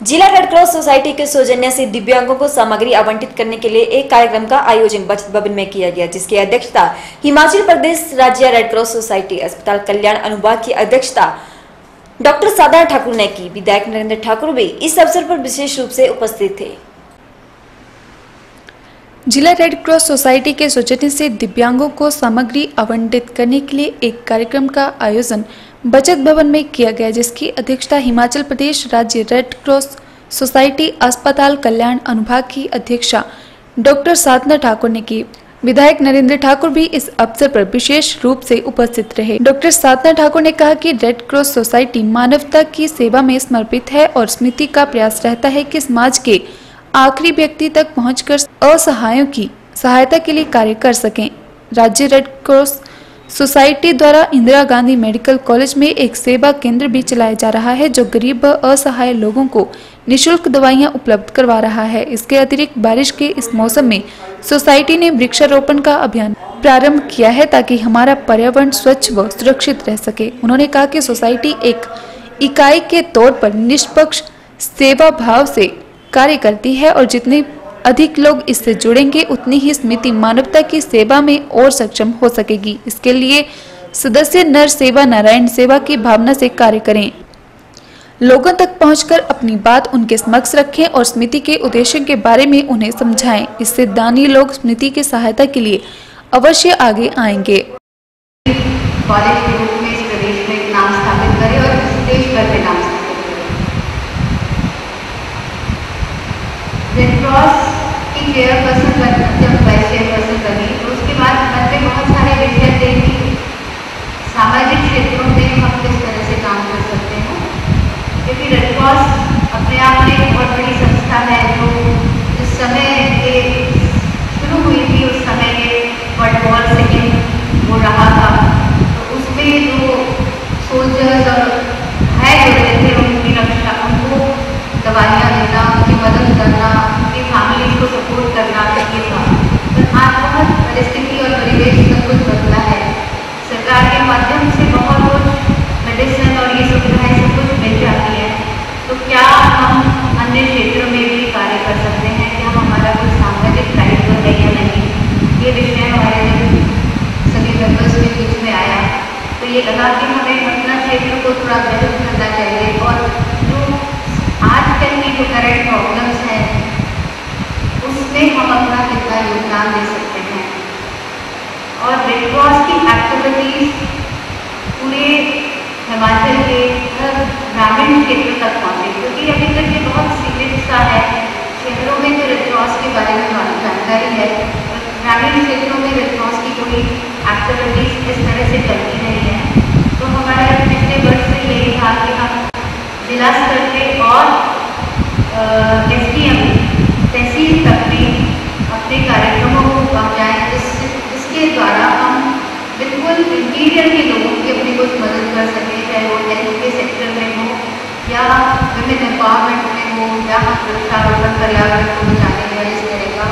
जिला Red Cross society के सौजन्य से दिव्यांगों को सामग्री आवंटित करने के लिए एक कार्यक्रम का आयोजन बचत भवन में किया गया, जिसकी अध्यक्षता हिमाचल प्रदेश राज्य रेड क्रॉस सोसाइटी अस्पताल कल्याण अनुभाग की अध्यक्षता डॉक्टर सादा ठाकुर ने की। विधायक नरेंद्र ठाकुर भी इस अवसर पर विशेष रूप से उपस्थित थे। जिला रेड क्रॉस सोसाइटी के सौजन्य से दिव्यांगों को सामग्री आवंटित करने के लिए एक कार्यक्रम का आयोजन बचत भवन में किया गया, जिसकी अध्यक्षता हिमाचल प्रदेश राज्य रेड क्रॉस सोसाइटी अस्पताल कल्याण अनुभाग की अध्यक्षा डॉक्टर साधना ठाकुर ने की। विधायक नरेंद्र ठाकुर भी इस अवसर पर विशेष रूप से उपस्थित रहे। डॉक्टर साधना ठाकुर ने कहा कि रेड क्रॉस सोसाइटी मानवता की सेवा में समर्पित है और समिति का प्रयास रहता है कि समाज के आखिरी व्यक्ति तक पहुंचकर असहायों की सहायता के लिए कार्य कर सकें। राज्य रेड क्रॉस सोसाइटी द्वारा इंदिरा गांधी मेडिकल कॉलेज में एक सेवा केंद्र भी चलाया जा रहा है जो गरीब व असहाय लोगों को निशुल्क दवाइयाँ उपलब्ध करवा रहा है। इसके अतिरिक्त बारिश के इस मौसम में सोसाइटी ने वृक्षारोपण का अभियान प्रारंभ किया है ताकि हमारा पर्यावरण स्वच्छ व सुरक्षित रह सके। उन्होंने कहा कि सोसाइटी एक इकाई के तौर पर निष्पक्ष सेवा भाव से कार्य करती है और जितने अधिक लोग इससे जुड़ेंगे, उतनी ही समिति मानवता की सेवा में और सक्षम हो सकेगी। इसके लिए सदस्य नर सेवा नारायण सेवा की भावना से कार्य करें। लोगों तक पहुंचकर अपनी बात उनके समक्ष रखें और समिति के उद्देश्य के बारे में उन्हें समझाएँ। इससे दानी लोग समिति की सहायता के लिए अवश्य आगे आएँगे। कॉलेज की चेयरपर्सन बन जब वाइस चेयरपर्सन बनी तो उसके बाद मन में बहुत सारे विषय थे कि सामाजिक क्षेत्रों में हम किस तरह से काम कर सकते हैं क्योंकि रेड क्रॉस अपने आप में एक बहुत बड़ी संस्था है जो जिस समय ये शुरू हुई थी उस समय ये वर्ल्ड वॉर सेकेंड हो रहा था तो उसमें जो सोल्जर्स और है जुड़े थे उनकी रक्षा उनको दवाइयाँ देना उनकी मदद करना उनकी फैमिली को सपोर्ट करना ये था पर आज बहुत परिस्थिति और परिवेश सब कुछ बदला है सरकार के माध्यम से बहुत कुछ मेडिसिन और ये सुविधाएँ सब कुछ मिल जाती है तो क्या हम अन्य क्षेत्र में भी कार्य कर सकते हैं क्या हमारा कोई सामाजिक दायित्व है या नहीं ये विषय हमारे सभी मेंबर्स के बीच में आया ये लगा कि हमें अपना क्षेत्र को थोड़ा बेहतर करना चाहिए और जो आजकल की जो करंट प्रॉब्लम्स हैं, उसमें हम अपना कितना योगदान दे सकते हैं। और रेड क्रॉस की एक्टिविटीज़ पूरे हिमाचल के हर ग्रामीण क्षेत्र तक पहुँचे, क्योंकि अभी तक ये बहुत सीमित सा है। शहरों में तो रेड क्रॉस के बारे में जानकारी है ग्रामीण क्षेत्रों में रेड क्रॉस की कोई एक्टिविटीज़ इस तरह से चलती नहीं है तो हमारा पिछले वर्ष से यही था कि हम जिला स्तर पे और एस डी एम तहसील तक भी अपने कार्यक्रमों को पहुँचाएँ, जिस जिसके द्वारा हम बिल्कुल इंटीरियर के लोगों की अपनी कुछ मदद कर सकें, चाहे वो हेल्थ के सेक्टर में हो, या विमेन एम्पावरमेंट में हो, या हम वृक्षारोपण पर्यावरण को बचाने या इस तरह का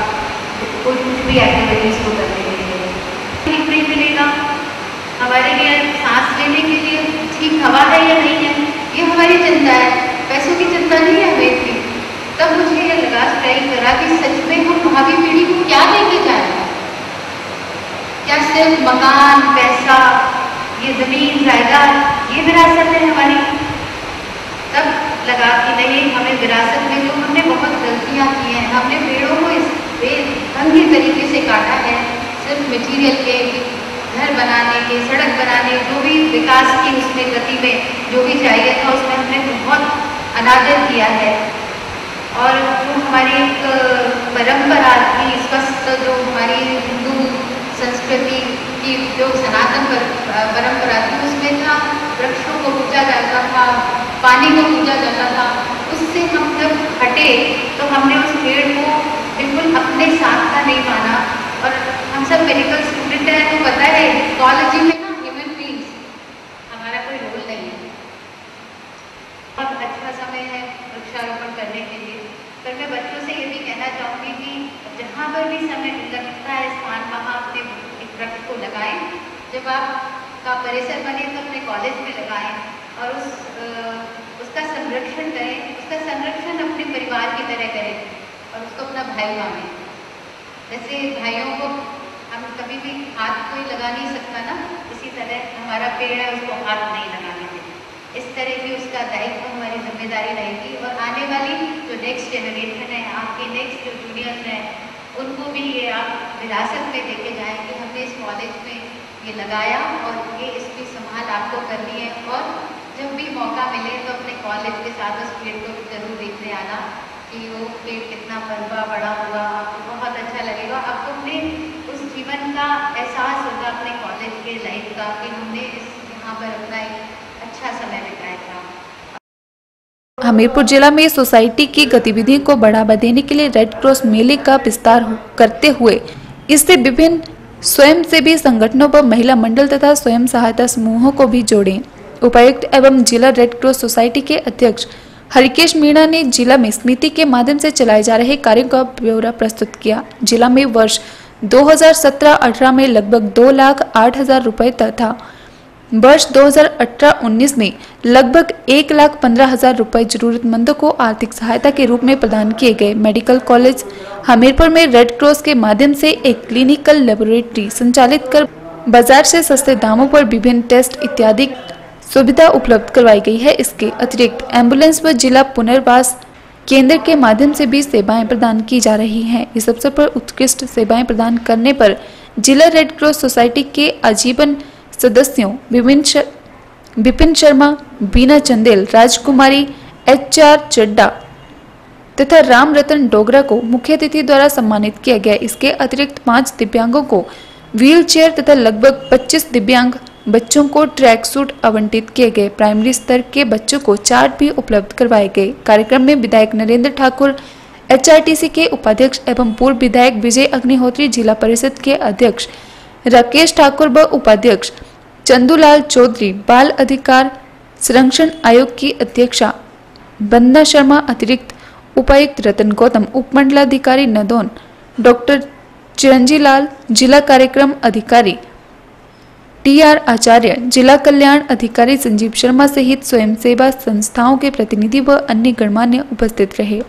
कोई कुछ भी एक्टिविटीज़ को करने के लिए फ्री मिलेगा हमारे लिए सांस लेने के लिए ठीक हवा है या नहीं है ये हमारी चिंता है? पैसों की चिंता नहीं है हमें इतनी तब मुझे ये लगा स्ट्राइक करा कि सच में हम भावी पीढ़ी को क्या देके जा रहे हैं क्या सिर्फ़ मकान, पैसा, ये ज़मीन, जायदाद, ये विरासत है हमारी? तब लगा कि नहीं, हमें विरासत में तो हमने बहुत गलतियाँ की हैं। हमने पेड़ों को इस बेढंग तरीके से काटा है। सिर्फ़ मटीरियल के घर बनाने के, सड़क बनाने, जो भी विकास की उसमें गति में, जो भी चाहिए था उसमें हमने बहुत अनादर किया है। और जो हमारी एक परंपरा थी, स्वस्थ, जो हमारी हिंदू संस्कृति की जो सनातन परंपरा थी, उसमें था, वृक्षों को पूजा जाता था, पानी को पूजा जाता था। उससे हम जब हटे तो हमने उस पेड़ को बिल्कुल अपने साथ का नहीं माना। और हम सब मेडिकल स्टूडेंट हैं तो पता है कॉलेज में ना ह्यूमन बींग्स हमारा कोई रोल नहीं है। बहुत अच्छा समय है वृक्षारोपण करने के लिए। पर मैं बच्चों से ये भी कहना चाहूँगी कि जहाँ पर भी समय लगता है, स्थान वहाँ अपने वृक्ष को लगाएँ। जब आप का परिसर बने तो अपने कॉलेज में लगाएँ और उस उसका संरक्षण करें, उसका संरक्षण अपने परिवार की तरह करें और उसको अपना भाई माने। जैसे भाइयों को हम कभी भी हाथ कोई लगा नहीं सकता ना, इसी तरह हमारा पेड़ है, उसको हाथ नहीं लगाने दें इस तरह की उसका दायित्व हमारी ज़िम्मेदारी रहेगी और आने वाली जो नेक्स्ट जनरेशन है, आपके नेक्स्ट जो जूनियर्स हैं, उनको भी ये आप विरासत में देके जाएँ कि हमने इस कॉलेज में ये लगाया और ये इसकी संभाल आपको करनी है और जब भी मौका मिले तो अपने कॉलेज के साथ उस पेड़ को ज़रूर देखने आना। कि वो पेड़ कितना बनबा बड़ा होगा आपको बहुत अच्छा लगेगा। आपको अपने उस जीवन का एहसास होगा अपने कॉलेज के लाइफ का कि हमने इस, यहाँ पर अपना एक अच्छा समय बिताया था। हमीरपुर जिला में सोसाइटी की गतिविधियों को बढ़ावा देने के लिए रेड क्रॉस मेले का विस्तार करते हुए इससे विभिन्न स्वयंसेवी संगठनों व महिला मंडल तथा स्वयं सहायता समूहों को भी जोड़े। उपायुक्त एवं जिला रेड क्रॉस सोसाइटी के अध्यक्ष हरिकेश मीणा ने जिला में समिति के माध्यम से चलाए जा रहे कार्यों का ब्यौरा प्रस्तुत किया। जिला में वर्ष 2017-18 में लगभग दो लाख आठ हज़ार रुपए तथा वर्ष 2018-19 में लगभग एक लाख पंद्रह हज़ार रुपए जरूरतमंदों को आर्थिक सहायता के रूप में प्रदान किए गए। मेडिकल कॉलेज हमीरपुर में रेड क्रॉस के माध्यम से एक क्लिनिकल लेबोरेटरी संचालित कर बाज़ार से सस्ते दामों पर विभिन्न टेस्ट इत्यादि सुविधा उपलब्ध करवाई गई है। इसके अतिरिक्त एंबुलेंस व जिला पुनर्वास केंद्र के माध्यम से भी सेवाएँ प्रदान की जा रही हैं। इस अवसर पर उत्कृष्ट सेवाएँ प्रदान करने पर जिला रेड क्रॉस सोसाइटी के आजीवन सदस्यों विपिन शर्मा, बीना चंदेल, राजकुमारी एच आर चड्डा तथा राम रतन डोगरा को मुख्य अतिथि द्वारा सम्मानित किया गया। इसके अतिरिक्त पाँच दिव्यांगों को व्हील चेयर तथा लगभग 25 दिव्यांग बच्चों को ट्रैक सूट आवंटित किए गए। प्राइमरी स्तर के बच्चों को चार्ट भी उपलब्ध करवाए गए। कार्यक्रम में विधायक नरेंद्र ठाकुर एचआरटीसी के उपाध्यक्ष एवं पूर्व विधायक विजय अग्निहोत्री, जिला परिषद के अध्यक्ष राकेश ठाकुर व उपाध्यक्ष चंदूलाल चौधरी, बाल अधिकार संरक्षण आयोग की अध्यक्षा बंदना शर्मा, अतिरिक्त उपायुक्त रतन गौतम, उपमंडलाधिकारी नदौन, डॉक्टर चिरंजी लाल जिला कार्यक्रम अधिकारी टी आर आचार्य, जिला कल्याण अधिकारी संजीव शर्मा सहित स्वयंसेवा संस्थाओं के प्रतिनिधि व अन्य गणमान्य उपस्थित रहे।